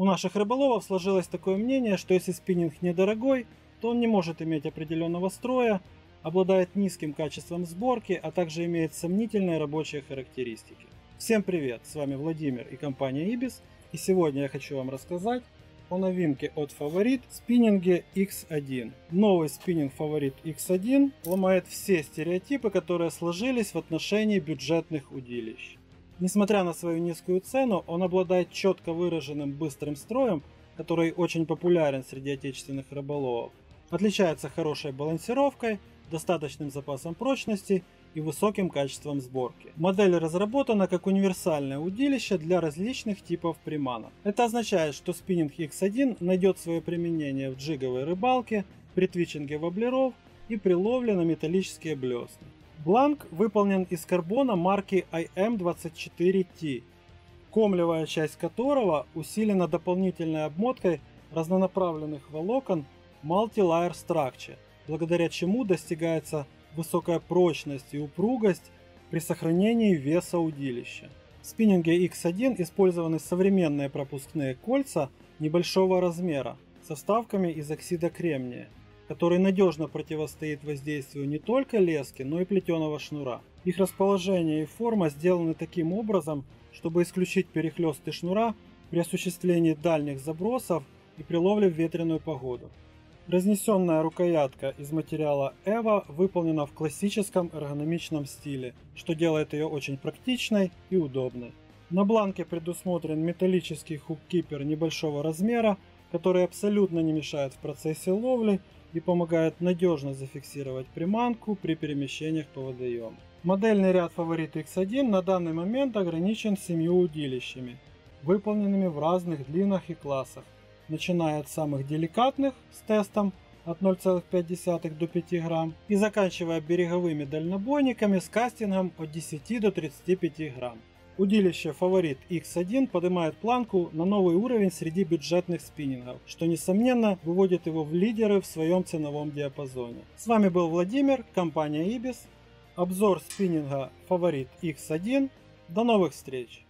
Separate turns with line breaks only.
У наших рыболовов сложилось такое мнение, что если спиннинг недорогой, то он не может иметь определенного строя, обладает низким качеством сборки, а также имеет сомнительные рабочие характеристики. Всем привет, с вами Владимир и компания Ibis, и сегодня я хочу вам рассказать о новинке от Фаворит спиннинге X1. Новый спиннинг Фаворит X1 ломает все стереотипы, которые сложились в отношении бюджетных удилищ. Несмотря на свою низкую цену, он обладает четко выраженным быстрым строем, который очень популярен среди отечественных рыболовов. Отличается хорошей балансировкой, достаточным запасом прочности и высоким качеством сборки. Модель разработана как универсальное удилище для различных типов приманок. Это означает, что спиннинг X1 найдет свое применение в джиговой рыбалке, при твичинге воблеров и при ловле на металлические блесны. Бланк выполнен из карбона марки IM24T, комлевая часть которого усилена дополнительной обмоткой разнонаправленных волокон Multi-Layer Structure, благодаря чему достигается высокая прочность и упругость при сохранении веса удилища. В спиннинге X1 использованы современные пропускные кольца небольшого размера со вставками из оксида кремния – который надежно противостоит воздействию не только лески, но и плетеного шнура. Их расположение и форма сделаны таким образом, чтобы исключить перехлесты шнура при осуществлении дальних забросов и при ловле в ветреную погоду. Разнесенная рукоятка из материала EVA выполнена в классическом эргономичном стиле, что делает ее очень практичной и удобной. На бланке предусмотрен металлический хук-кипер небольшого размера, который абсолютно не мешает в процессе ловли и помогает надежно зафиксировать приманку при перемещениях по водоему. Модельный ряд Фаворит X1 на данный момент ограничен семью удилищами, выполненными в разных длинах и классах, начиная от самых деликатных с тестом от 0,5 до 5 грамм и заканчивая береговыми дальнобойниками с кастингом от 10 до 35 грамм. Удилище Фаворит X1 поднимает планку на новый уровень среди бюджетных спиннингов, что несомненно выводит его в лидеры в своем ценовом диапазоне. С вами был Владимир, компания Ibis. Обзор спиннинга Фаворит X1. До новых встреч!